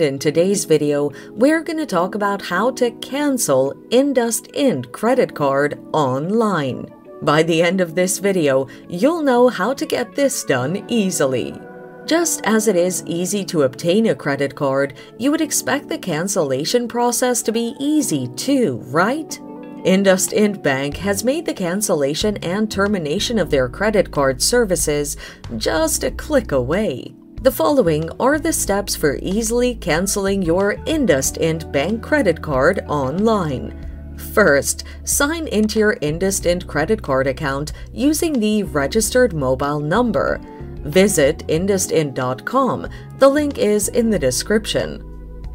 In today's video, we're going to talk about how to cancel IndusInd credit card online. By the end of this video, you'll know how to get this done easily. Just as it is easy to obtain a credit card, you would expect the cancellation process to be easy too, right? IndusInd Bank has made the cancellation and termination of their credit card services just a click away. The following are the steps for easily canceling your IndusInd bank credit card online. First, sign into your IndusInd credit card account using the registered mobile number. Visit indusind.com. The link is in the description.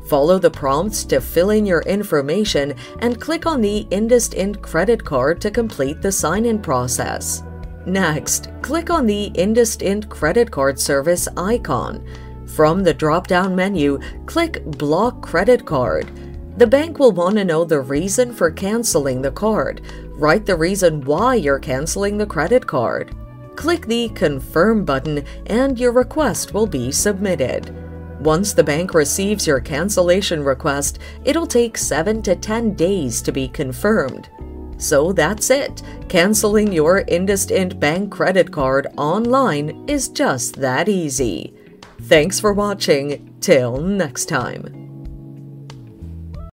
Follow the prompts to fill in your information and click on the IndusInd credit card to complete the sign-in process. Next, click on the IndusInd credit card service icon. From the drop-down menu, click Block Credit Card. The bank will want to know the reason for canceling the card. Write the reason why you're canceling the credit card. Click the Confirm button and your request will be submitted. Once the bank receives your cancellation request, it'll take 7 to 10 days to be confirmed. So that's it. Canceling your IndusInd bank credit card online is just that easy. Thanks for watching. Till next time.